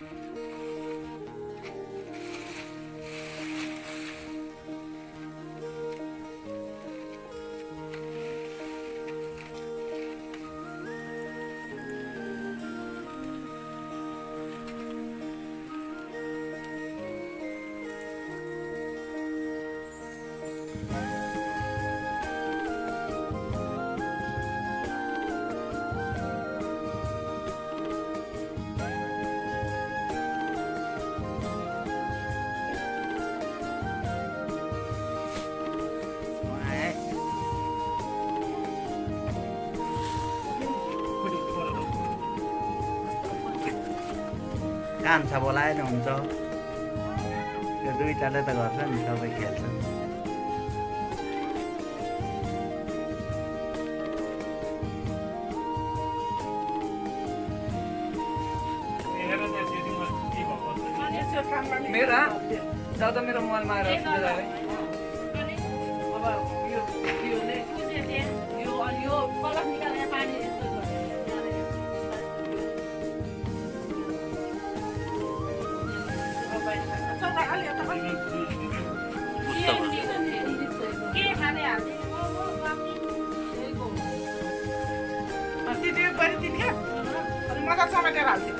you. कान्छा बोलाएर हुन्छ। त्यो दुइटाले त गर्छ नि सबै खेल्छ। मेरो दादा मेरो? मोबाइलमा आएर हाल्थ्यो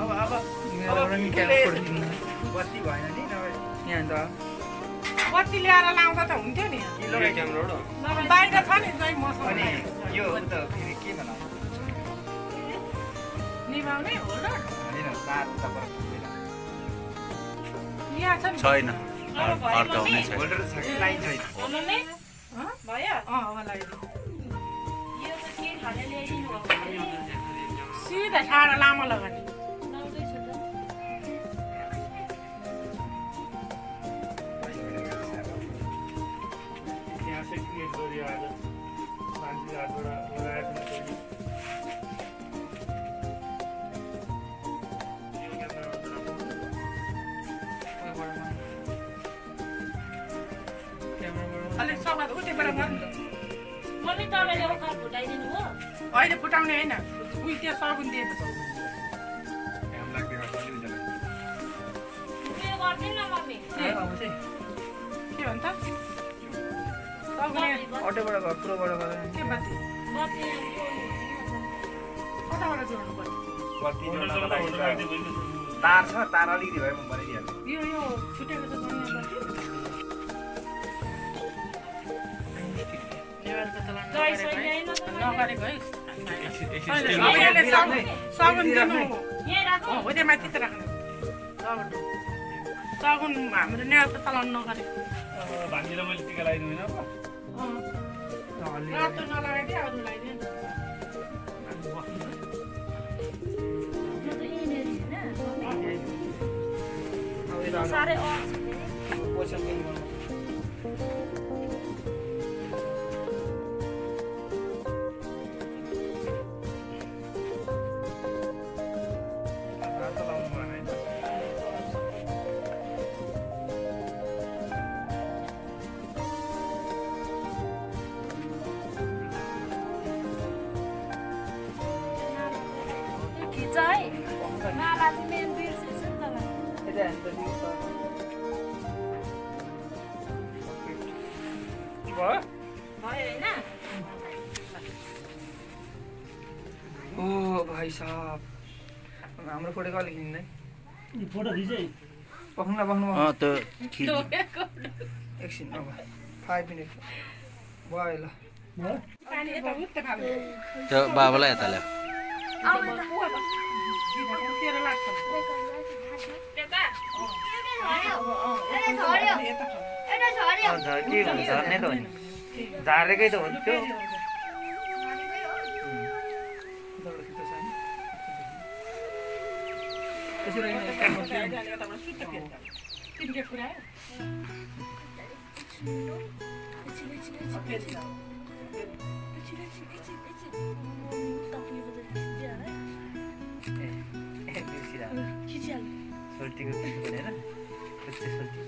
अब अब मेरो पनि क्यामेरा फोडिदिनु बत्ती भएन नि नभए यहाँ त बत्ती ल्याएर लाउँदा त हुन्थ्यो नि बाहिर छ नि मसँग यो त फेरि के बनाउँछ निभाउने हो र होइन तार उता पर पुग्दैन यहाँ छ नि छैन छैन होल्डर छ कि लाइन छैन मम्मी हँ? भयो अँ अब मान्छे हातबाट लगाएको छ अलिक सफा उठेबाट गर्नु त मम्मी तपाईँले ओखर फुटाइदिनु हो? अहिले फुटाउने होइन। उयो त्यो सगुन दिएको छ के? भन्छ? अटोबाट घर पुरोबाट गएर के बत्ती बत्ती कताबाट जोड्नु पर्यो? बत्ती होल्डर जोड्नको जग्गा लागि होल्डर त राख्दै गइदिनु। तार छ तार अलिकति भए म बनाइदिइहाल्छु यो यो छुटेको छ जोड्ने बत्ती नेवारको चलान दही नगरेको है। सगुन दिनु राख्नु हो त्यो माथि त राख्नु सगुन सगुन हाम्रो भान्जीलाई मैले टिका लगाइदिनु होइन। रातो अरू त। साह्रै ओ भाइ साहब हाम्रो फोटो कहिले खिच्दै फोटो खिचै पख्नु न पख्नु अँ त्यो खिच एकछिन अब फाइभ मिनट भयो ल भयो? पानी यता उठ्छ खालको। त्यो बाबालाई यता ल्याऊ झर्ने त झारेकै त हो नि त्यो यताबाट सोल्टीको खिच्नु भनेर सोल्टी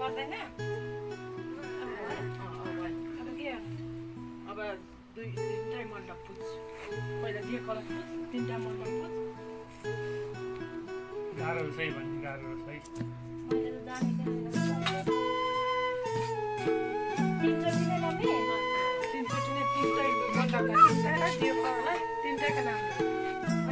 पर्दैन? अब दुई तिनवटै मण्डप पुज पहिला दिए कलश पुज तिनवटा मण्डप पुज गाह्रो छ है भन्ने गाह्रो छ है। मैले त जानेको तिनचोटि नै मम्मी तिनचोटि नै तिनटै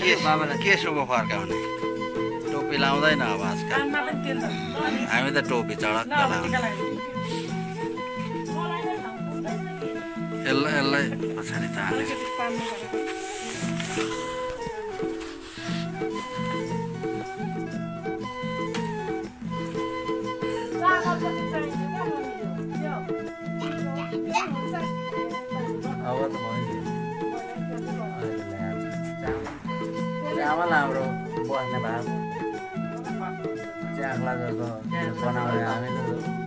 के बाबालाई के शुभ फर्काउने टोपी लाउँदैन अब आजकल। हामी त टोपी लगाइदिनु यसलाई यसलाई पछाडि त हाल्ने चामल हाम्रो बस्ने भएको च्याख्ला जस्तो बनाउने नम्बर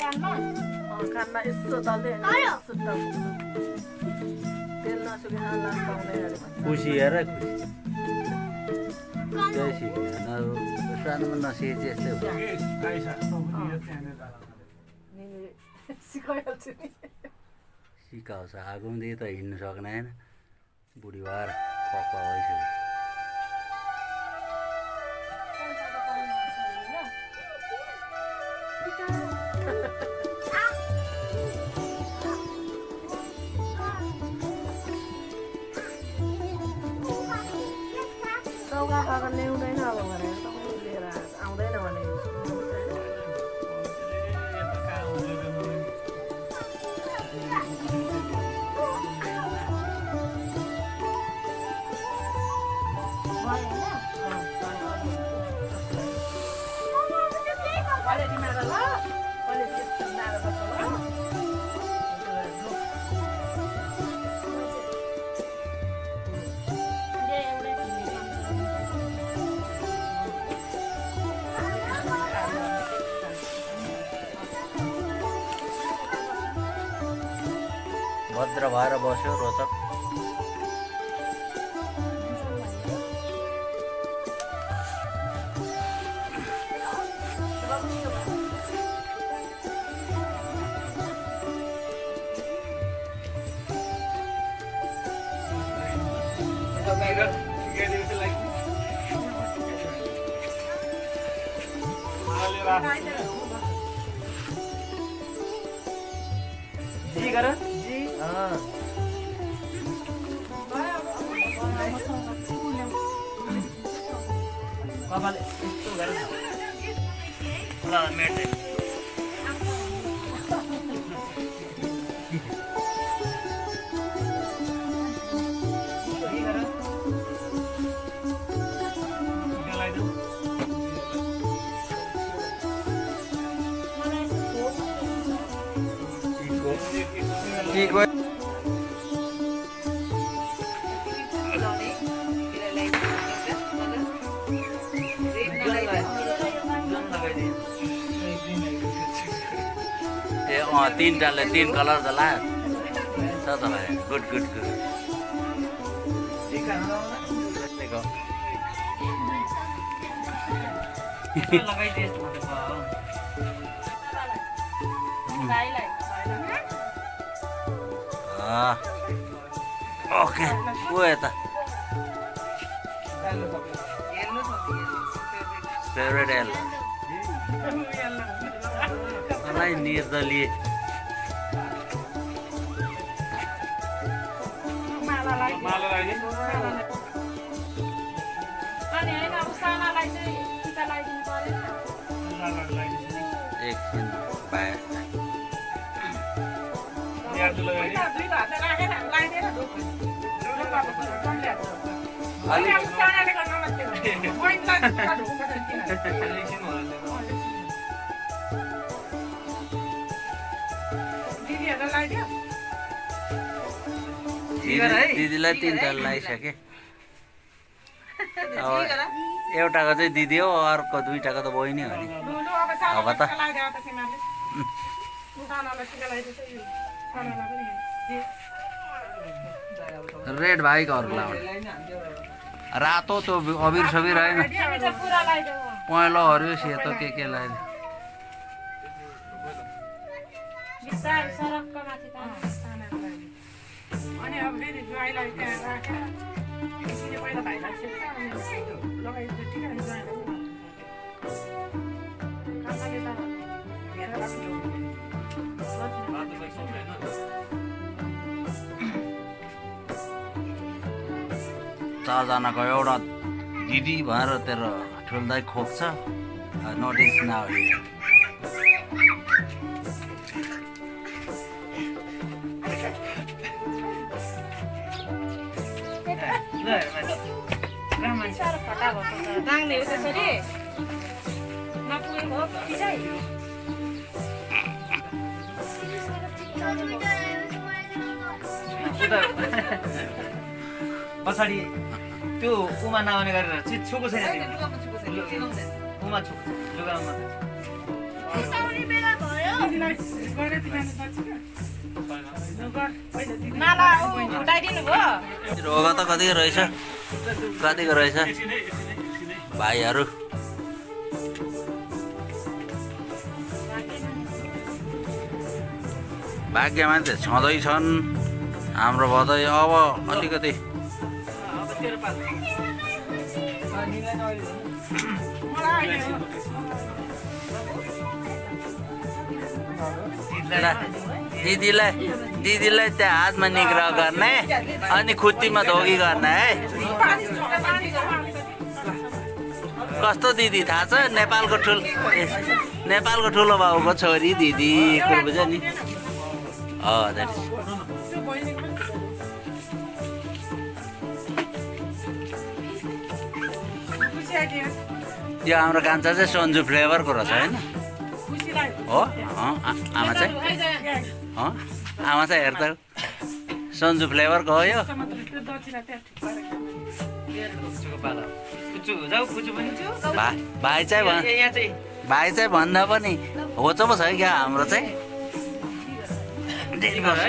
कानमा। तेल खुसी हेर खुसी सानोमा सिकाउँछ आगोदेखि त हिँड्नु सक्ने होइन। बुढी भएर पक्का भइसक्यो। भद्र भएर बस्यो चिको ए अँ तिनवटाले तिन कलर त ला छ त भाइ गुड गुड गुड। देखो ओके ऊ यता फेभरेट एल मलाई निर्दलीय एकछिन भाइ दिदीलाई तिनवटा लगाइसकेँ। अब एउटाको चाहिँ दिदी हो अर्को दुइटाको त बहिनी हो नि। अब त। रेड भाइकोहरूलाई रातो त्यो अबिर सबिर होइन तिमी चाहिँ पुरा लगाइदेऊ पहेँलो हरियो सेतो के के लगाइदियो बिस्तारै सडकको माथि त अनि अब फेरि ज्वाइँलाई त्यहाँ राखेर एकछिन पहिला भाइलाई सेक्छ अनि लगाइदिन्छ ठिक है ज्वाइँलाई काकाले त चारजनाको एउटा दिदी भनेर तेरो ठुल्दै खोक्छ नोटिस नआउने दाङ्ने हो त्यसरी पछाडि त्यो उमा नआउने गरेर चाहिँ छुको छैन उमा छु लुगामा रोग त कतिको रहेछ? कतिको रहेछ? भाइहरू। भाग्यमा चाहिँ छँदैछन् हाम्रो भदै अब अलिकति दिदीलाई दिदीलाई त्यहाँ हातमा निग्रह गर्ने अनि खुट्टीमा धोकी गर्ने है? कस्तो दिदी थाहा छ? नेपालको ठुल नेपालको ठुलो बाबुको छोरी दिदी कुरो बुझ्यो नि यो हाम्रो कान्छा चाहिँ सन्जु फ्लेभरको रहेछ होइन? हो? आमा चाहिँ? अँ, आमा चाहिँ हेर्दा सन्जु फ्लेभरको हो यो। भा भाइ चाहिँ भन् ए, यहाँ चाहिँ भाइ चाहिँ भन्दा पनि होचो पो छ क्या हाम्रो चाहिँ? टिका है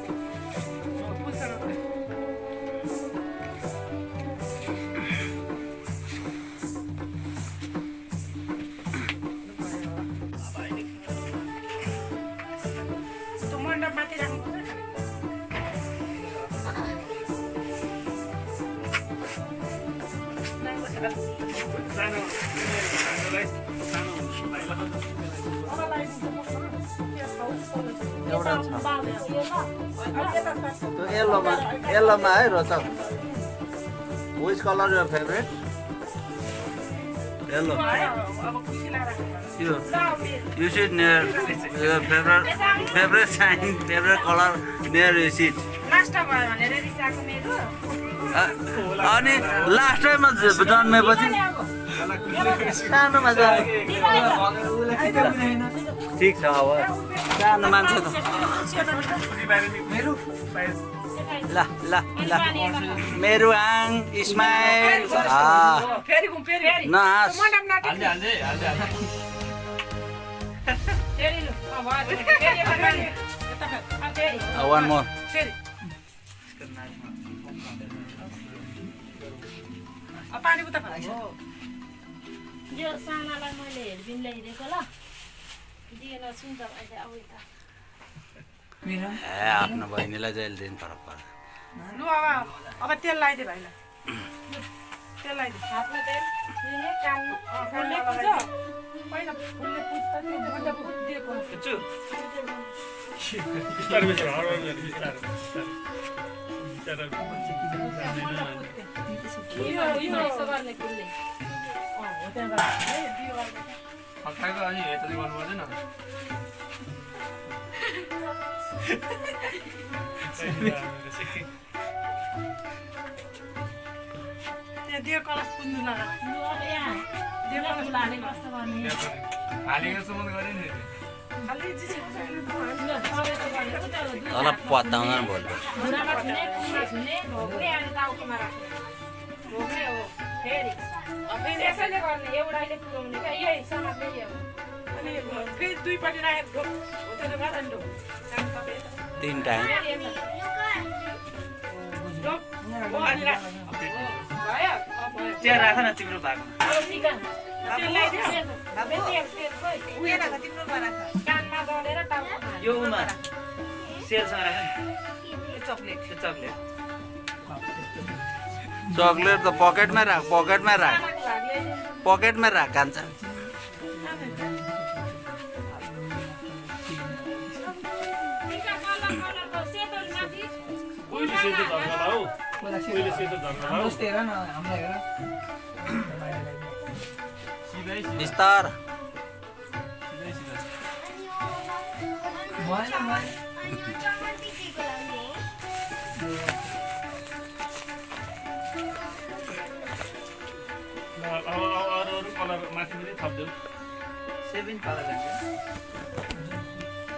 एउटा छ त्यो येल्लोमा येल्लोमा है रोचक which colour your favourite near your favourite favourite sign favourite colour near you sit master भयो भनेर रिसाएको मेरो अनि लास्टैमा ज- जन्मेपछि सानोमा ठिक छ अब। सानो मान्छे त। ल ल ल। मेरो आङ इस्माइल। नहाँस वान मोर फेरि अब पानी उता फेरि यो सानालाई मैले हेरबिन ल्याइदिएको ल। दिएन सुन्छ अहिले अब यता। ए आफ्नो बहिनीलाई जहिले दिन फरक पर्छ लु अब अब तेल लगाइदिए भाइलाई। तेल लगाइदिए हातमा पहिला फुलले पुज्छ अनि हेर्दै गर्नु पर्दैन दियो कलश पुज्नु लगा लु अब यहाँ दियो कलश फुलाले कस्तो गर्ने हालेको सम्म गरे नि खालि चिसो लु, अब यसो गर्ने उता हो, दुई तल पत्ताउँदैन भोलि यसैले गर्ने एउटाले पुऱ्याउने क्या यही समाजले अनि फेरि दुईपट्टि राखेर ढोक तिन टाइम अनि राख न तिम्रो। यो उमा सेलसँग राख चक्लेट चक्लेट चक्लेट त पकेटमै राख पकेटमै राख। पकेटमै राख कान्छ सेतो धर्म हौ पहिले सेतो धर्म हौ सिधै सिधै बिस्तार सिधै सिधै ल, अब अब अरू अरू कलर माथि पनि थप्देऊ सेभेन कलर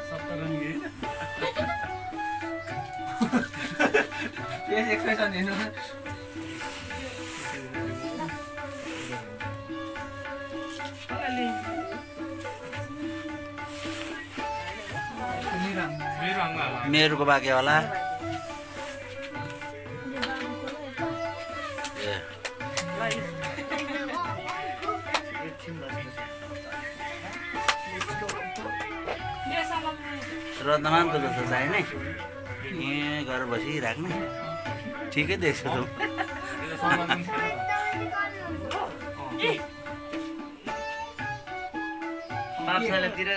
सप्तरङ्गी मेरो रङमा होला मेरुको बाँकी होला ए श्रद्धमानको जस्तो चाहिने ए गरेर बसिराख्ने ठिकै देख्छु त। पाठशालातिर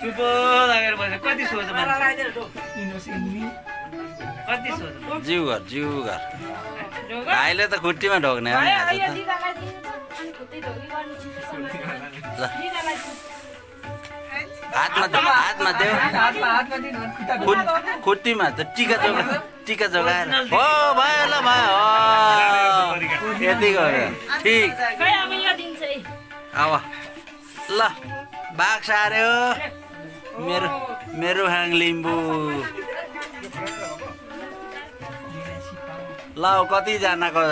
चुपो लागेर कति सोच कति सोच जिउ घर जिउ घर भाइले त खुट्टीमा ढोग्ने हातमा हातमा देऊ। खुट खुट्टीमा त टिका जोगा टिका जोगाएर। हो भयो ल भयो। यति गयो ठिक। अब ल बाघ सार्यो मेरो मेरो ह्याङ लिम्बू। ल कतिजनाको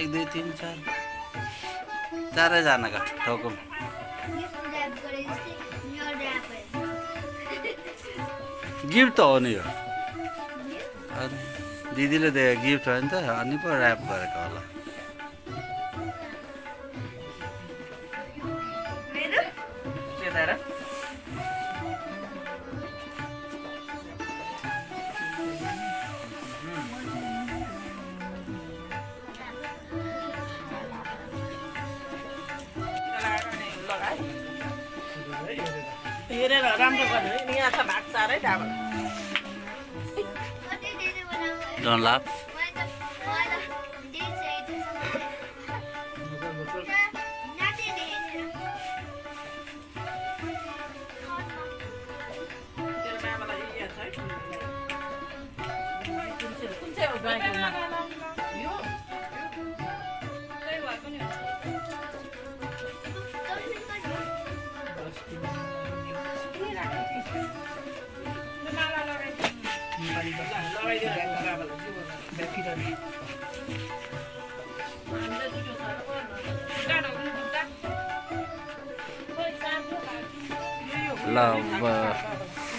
एक दुई तिन चार। चारैजनाको ठोकौँ गिफ्ट त हो नि यो। दिदीले दिएको गिफ्ट हो नि त। अनि पो ऱ्याप गरेको होला। हेरेर राम्रो गर्नु है। यहाँ त भाग्छ अरे डाबल Don't laugh.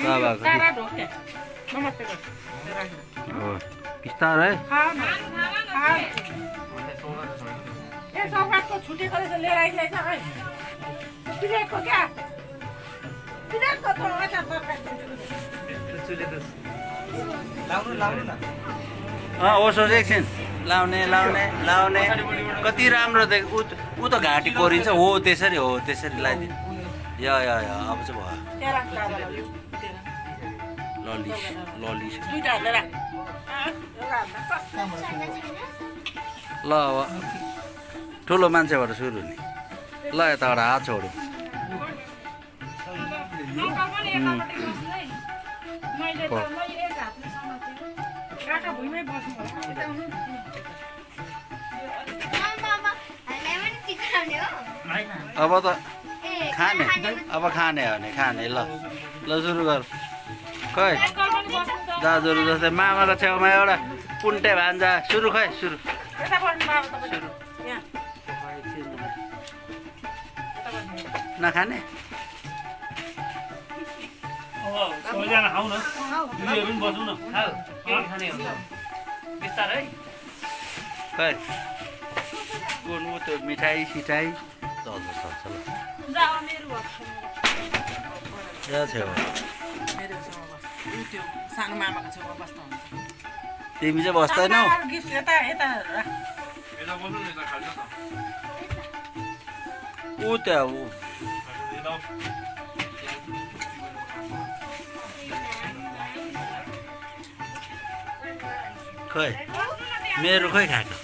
मामालाई यहाँ छ है कुन चाहिँ कुन चाहिँ हो गाईको मामा यो ल बिस्तारै। लाउनु लाउनु न अँ ओसो एकछिन। लाउने लाउने लाउने। कति राम्रो देख ऊ त- ऊ त घाँटी कोरिन्छ। हो त्यसरी हो त्यसरी लगाइदिनु या या या अब चाहिँ भयो। ललिस ललिस। ल अब ठुलो मान्छेबाट सुरु नि ल यताबाट हात छोडौँ काका भुइँमै बस्नु। अब त खाने अब खाने हो भने खाने। ल ल सुरु गर। खै? दाजुहरू जस्तै मामाको छेउमा एउटा पुन्टे भान्जा। सुरु खै सुरु। यता बस्नु बाबा तपाईँ। यहाँ। नखाने सबैजना आऊ न। पनि बसौँ खाने हुन्छ। बिस्तारै। खै ऊ त्यो मिठाई सिठाई। चल्छ चल्छ ल जाऊ मेरो भएको छ। या? ऊ खै मेरो खै खाएको।